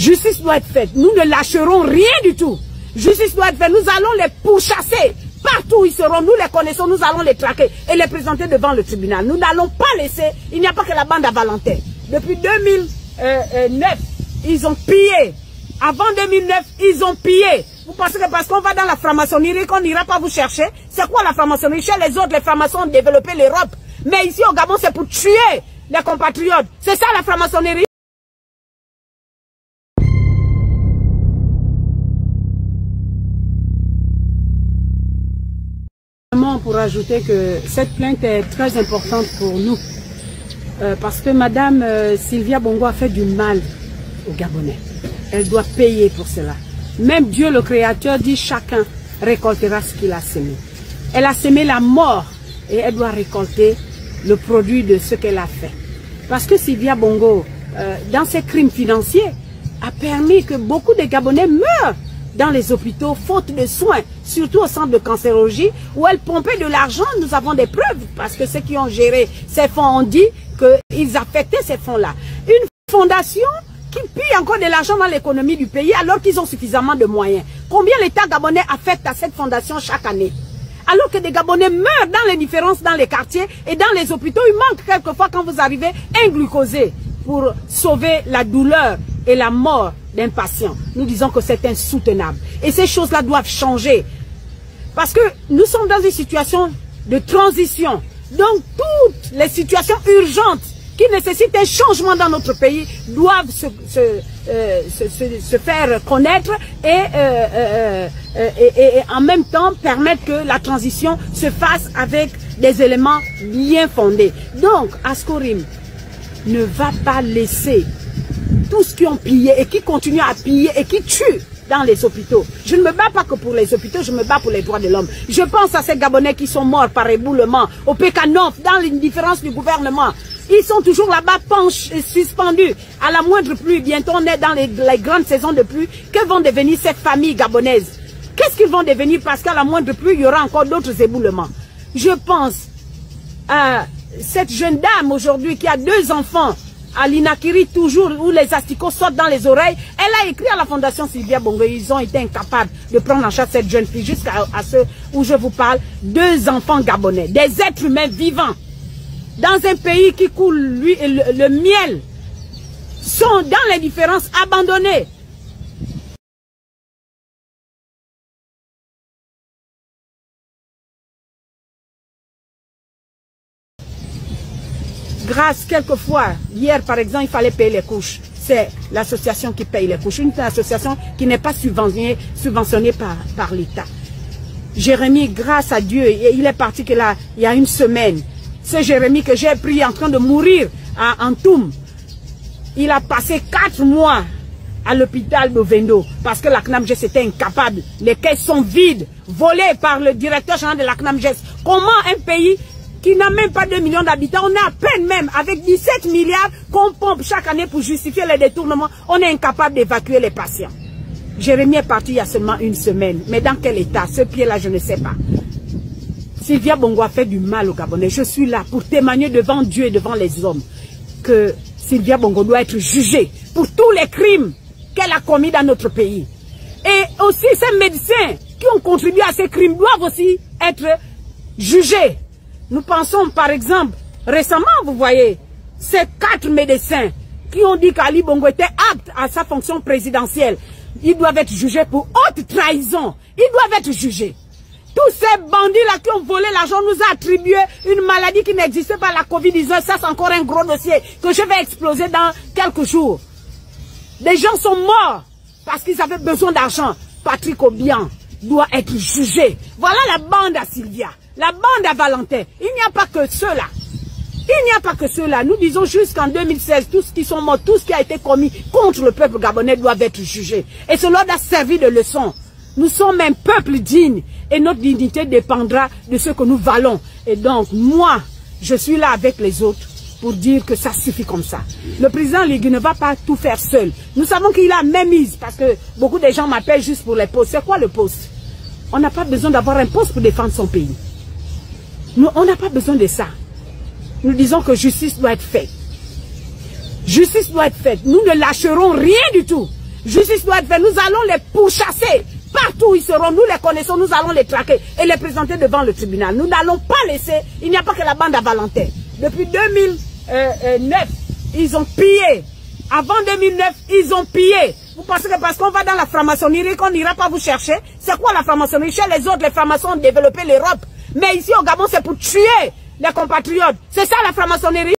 Justice doit être faite. Nous ne lâcherons rien du tout. Justice doit être faite. Nous allons les pourchasser. Partout où ils seront, nous les connaissons, nous allons les traquer et les présenter devant le tribunal. Nous n'allons pas laisser, il n'y a pas que la bande à Valentin. Depuis 2009, ils ont pillé. Avant 2009, ils ont pillé. Vous pensez que parce qu'on va dans la franc-maçonnerie, qu'on n'ira pas vous chercher C'est quoi la franc-maçonnerie? Chez les autres, les francs-maçons ont développé l'Europe. Mais ici au Gabon, c'est pour tuer les compatriotes. C'est ça la franc-maçonnerie? Pour ajouter que cette plainte est très importante pour nous. Euh, parce que Madame euh, Sylvia Bongo a fait du mal aux Gabonais. Elle doit payer pour cela. Même Dieu le Créateur dit chacun récoltera ce qu'il a semé. Elle a semé la mort et elle doit récolter le produit de ce qu'elle a fait. Parce que Sylvia Bongo, euh, dans ses crimes financiers, a permis que beaucoup de Gabonais meurent dans les hôpitaux, faute de soins, surtout au centre de cancérologie, où elle pompait de l'argent. Nous avons des preuves, parce que ceux qui ont géré ces fonds ont dit qu'ils affectaient ces fonds-là. Une fondation qui pille encore de l'argent dans l'économie du pays alors qu'ils ont suffisamment de moyens. Combien l'État gabonais affecte à cette fondation chaque année? Alors que des Gabonais meurent dans les différences dans les quartiers et dans les hôpitaux, il manque quelquefois quand vous arrivez un glucosé pour sauver la douleur et la mort d'un patient. Nous disons que c'est insoutenable. Et ces choses-là doivent changer. Parce que nous sommes dans une situation de transition. Donc toutes les situations urgentes qui nécessitent un changement dans notre pays doivent se, se, euh, se, faire connaître et, euh, euh, et, et, en même temps permettre que la transition se fasse avec des éléments bien fondés. Donc, Ascorim ne va pas laisser tous qui ont pillé et qui continuent à piller et qui tuent dans les hôpitaux. Je ne me bats pas que pour les hôpitaux, je me bats pour les droits de l'homme. Je pense à ces Gabonais qui sont morts par éboulement, au PK9, dans l'indifférence du gouvernement. Ils sont toujours là-bas suspendus. À la moindre pluie, bientôt on est dans les, les grandes saisons de pluie. Que vont devenir ces familles gabonaises? Qu'est-ce qu'ils vont devenir? Parce qu'à la moindre pluie, il y aura encore d'autres éboulements Je pense à cette jeune dame aujourd'hui qui a deux enfants à l'Inakiri toujours, où les asticots sortent dans les oreilles. Elle a écrit à la Fondation Sylvia Bongo, ils ont été incapables de prendre en charge cette jeune fille, jusqu'à ce où je vous parle, deux enfants gabonais, des êtres humains vivants, dans un pays qui coule le, le miel, sont dans les différences abandonnés. Grâce quelquefois, hier par exemple, il fallait payer les couches. C'est l'association qui paye les couches, une association qui n'est pas subventionnée, subventionnée par, par l'État. Jérémie, grâce à Dieu, il est parti il y a une semaine. Ce Jérémie que j'ai pris en train de mourir à Antoum, il a passé quatre mois à l'hôpital de Vendo parce que la CNAMGES était incapable. Les caisses sont vides, volées par le directeur général de la CNAMGES. Comment un pays qui n'a même pas 2 millions d'habitants, on a à peine même, avec 17 milliards qu'on pompe chaque année pour justifier les détournements, on est incapable d'évacuer les patients. Jérémie est parti il y a seulement une semaine, mais dans quel état? Ce pied-là, je ne sais pas. Sylvia Bongo a fait du mal au Gabonais. Je suis là pour témoigner devant Dieu et devant les hommes que Sylvia Bongo doit être jugée pour tous les crimes qu'elle a commis dans notre pays. Et aussi ces médecins qui ont contribué à ces crimes doivent aussi être jugés. Nous pensons par exemple, récemment vous voyez, ces quatre médecins qui ont dit qu'Ali Bongo était apte à sa fonction présidentielle, ils doivent être jugés pour haute trahison. Ils doivent être jugés. Tous ces bandits-là qui ont volé l'argent nous ont attribué une maladie qui n'existait pas, la Covid-19. Ça, c'est encore un gros dossier que je vais exploser dans quelques jours. Des gens sont morts parce qu'ils avaient besoin d'argent. Patrick Obian doit être jugé. Voilà la bande à Sylvia, la bande à Valentin. Il n'y a pas que ceux-là. Il n'y a pas que ceux-là. Nous disons jusqu'en 2016, tous qui sont morts, tout ce qui a été commis contre le peuple gabonais doivent être jugés. Et cela doit servir de leçon. Nous sommes un peuple digne et notre dignité dépendra de ce que nous valons. Et donc, moi, je suis là avec les autres pour dire que ça suffit comme ça. Le président Ligue ne va pas tout faire seul. Nous savons qu'il a même mise parce que beaucoup de gens m'appellent juste pour les postes. C'est quoi le poste? On n'a pas besoin d'avoir un poste pour défendre son pays. Nous, on n'a pas besoin de ça. Nous disons que justice doit être faite. Justice doit être faite. Nous ne lâcherons rien du tout. Justice doit être faite. Nous allons les pourchasser. Partout où ils seront, nous les connaissons, nous allons les traquer et les présenter devant le tribunal. Nous n'allons pas laisser, il n'y a pas que la bande à Valentin. Depuis 2009, ils ont pillé. Avant 2009, ils ont pillé. Vous pensez que parce qu'on va dans la franc-maçonnerie, qu'on n'ira pas vous chercher? C'est quoi la franc-maçonnerie? Chez les autres, les francs-maçons ont développé l'Europe. Mais ici au Gabon, c'est pour tuer les compatriotes. C'est ça la franc-maçonnerie